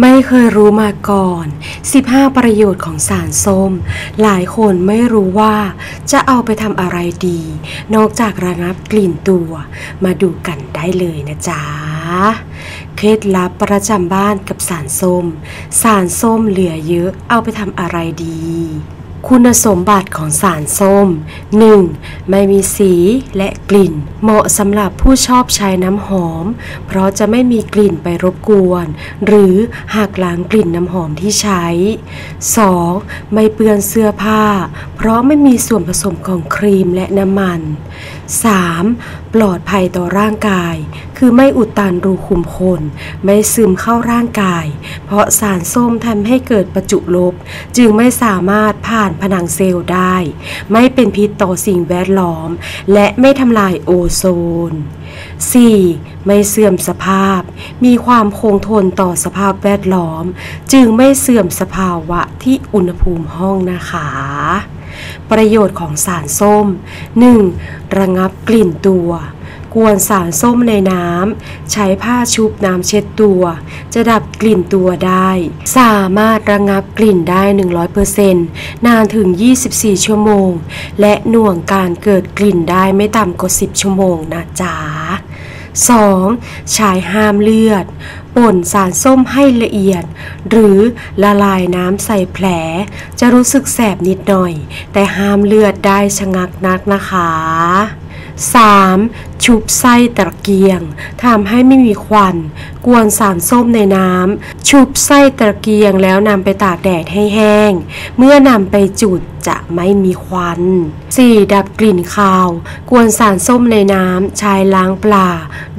ไม่เคยรู้มาก่อน 15 ประโยชน์ของสารส้ม หลายคนไม่รู้ว่าจะเอาไปทำอะไรดี นอกจากระงับกลิ่นตัว มาดูกันได้เลยนะจ๊ะ เคล็ดลับประจำบ้านกับสารส้ม สารส้มเหลือเยอะเอาไปทำอะไรดี คุณสมบัติของสารส้ม 1. ไม่มีสีและกลิ่น เหมาะสำหรับผู้ชอบใช้น้ำหอม เพราะจะไม่มีกลิ่นไปรบกวน หรือหักล้างกลิ่นน้ำหอมที่ใช้ 2. ไม่เปื้อนเสื้อผ้า เพราะไม่มีส่วนผสมของครีมและน้ำมัน 3. ปลอดภัยต่อร่างกาย คือไม่อุดตันรูขุมขน ไม่ซึมเข้าร่างกาย เพราะสารส้มทำให้เกิดประจุลบ จึงไม่สามารถผ่านผนังเซลล์ได้ ไม่เป็นพิษต่อสิ่งแวดล้อม และไม่ทำลายโอโซน 4. ไม่เสื่อมสภาพ มีความคงทนต่อสภาพแวดล้อม จึงไม่เสื่อมสภาวะที่อุณหภูมิห้องนะคะ ประโยชน์ของสารส้ม 1. ระงับกลิ่นตัวกวนสารส้มในน้ำ ใช้ผ้าชุบน้ำเช็ดตัว จะดับกลิ่นตัวได้ สามารถระงับกลิ่นได้ 100%นานถึง 24 ชั่วโมง และหน่วงการเกิดกลิ่นได้ไม่ต่ำกว่า 10 ชั่วโมงนะจ๊ะ 2. ชายห้ามเลือด ป่นสารส้มให้ละเอียด หรือละลายน้ำใส่แผล จะรู้สึกแสบนิดหน่อย แต่ห้ามเลือดได้ชะงักนักนะคะ 3. ชุบไส้ตะเกียงทำให้ไม่มีควัน กวนสารส้มในน้ำชุบไส้ตะเกียงแล้วนำไปตากแดดให้แห้ง เมื่อนำไปจุดจะไม่มีควัน 4. ดับกลิ่นคาว กวนสารส้มในน้ำใช้ล้างปลา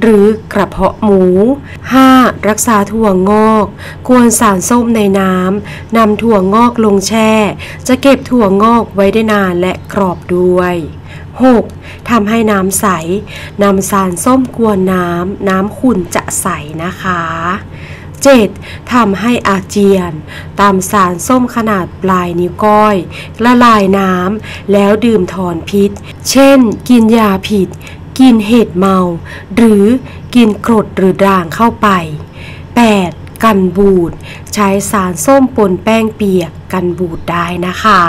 หรือกระเพาะหมู 5. รักษาถั่วงอก กวนสารส้มในน้ำนำถั่วงอกลงแช่ จะเก็บถั่วงอกไว้ได้นานและกรอบด้วย 6. ทำให้น้ำใสนำสารส้มกวนน้ำน้ำขุ่นจะใสนะคะ 7. ทำให้อาเจียน ตามสารส้มขนาดปลายนิ้วก้อย ละลายน้ำแล้วดื่มถอนพิษ เช่น กินยาผิด กินเห็ดเมา หรือกินกรดหรือด่างเข้าไป 8. กันบูด ใช้สารส้มปนแป้งเปียกกันบูดได้นะคะ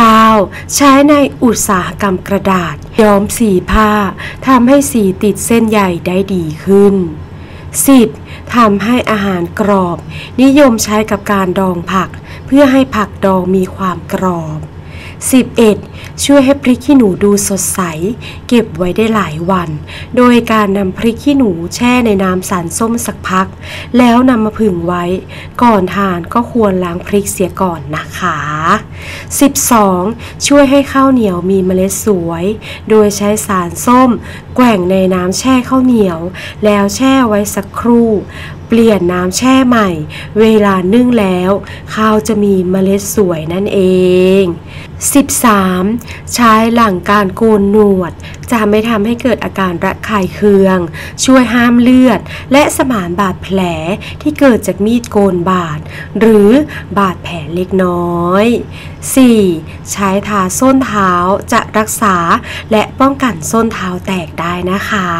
9. ใช้ในอุตสาหกรรมกระดาษ ย้อมสีผ้าทำให้สีติดเส้นใยได้ดีขึ้น 10. ทำให้อาหารกรอบ นิยมใช้กับการดองผัก เพื่อให้ผักดองมีความกรอบ 11. ช่วยให้พริกขี้หนูดูสดใส เก็บไว้ได้หลายวัน โดยการนำพริกขี้หนูแช่ในน้ำสารส้มสักพัก แล้วนำมาผึ่งไว้ ก่อนทานก็ควรล้างพริกเสียก่อนนะคะ 12. ช่วยให้ข้าวเหนียวมีเมล็ดสวย โดยใช้สารส้ม แกว่งในน้ำแช่ข้าวเหนียว แล้วแช่ไว้สักครู่เปลี่ยนน้ำแช่ใหม่ เวลานึ่งแล้ว ข้าวจะมีเมล็ดสวยนั่นเอง 13. ใช้หลังการโกนหนวด จะไม่ทำให้เกิดอาการระคายเคือง ช่วยห้ามเลือด และสมานบาดแผลที่เกิดจากมีดโกนบาด หรือบาดแผลเล็กน้อย 4. ใช้ทาส้นเท้าจะรักษาและป้องกันส้นเท้าแตกได้นะคะ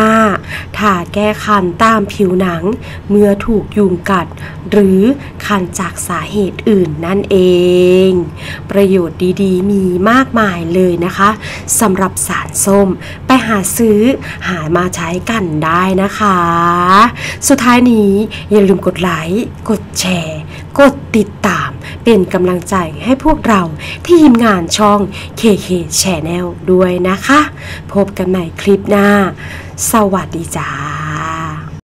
15. ทาแก้คันตามผิวหนัง เมื่อถูกยุงกัด หรือคันจากสาเหตุอื่นนั่นเองประโยชน์ดีๆ มีมากมายเลยนะคะสำหรับสารส้มไปหาซื้อหามาใช้กันได้นะคะ สุดท้ายนี้อย่าลืมกดไลค์กดแชร์ กดติดตาม เป็นกำลังใจให้พวกเราที่ทีมงานช่อง KK Channel ด้วยนะคะ พบกันใหม่คลิปหน้า สวัสดีจ้า